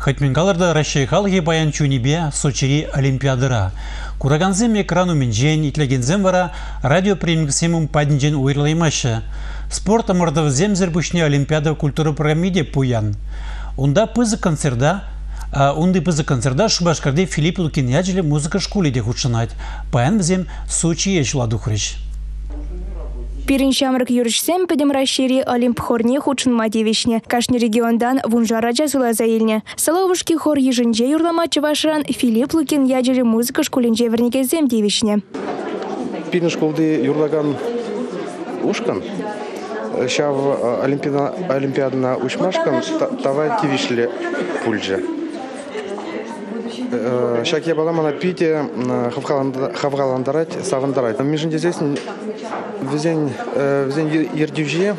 Хатмингаларда Россия халги баян чунибе Сочири Олимпиадыра. Кураганзем экрану менжен, итлегензем вара радио премиксемум падинжен уйрлаймашы. Спорт амырдав земзер Олимпиада культура программиде пуян. Унда пызы концерда Унды пызы концерда Шубашкарде Филипп Лукин яджеле музыка школиде худшынать. Паян взем Сочи ешла духрыш. Пирин шамрак юрышсем педем расшири Олимп хорне худшын мадевишне. Кашни региондан вунжара жазыла заилне. Саловушки хор ежинже юрлама чавашран Филипп Лукин яджеле музыка школинже вернегезем девишне. Пирин школды юрлаган ушкан. Шав олимпиадна учмашкан тава тивишле пульже. Шаке баламана пите хавгаландарать, савандарать. Между здесь везень везень ердюже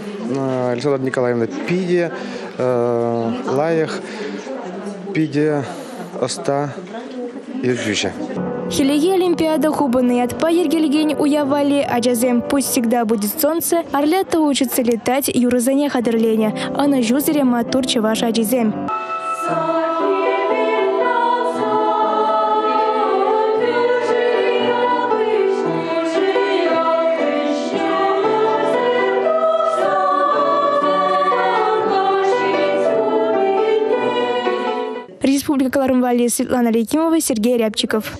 Александра Николаевна пиде лаях пиде оста ердюже. Хилеги Олимпиада хубаны от ергелген уявали, а джазем пусть всегда будет солнце, орлята учится летать юрозане хадерлене, а на жузере матур чеваш аджизем. Республика Колорумвали Светлана Лейкимова, Сергей Рябчиков.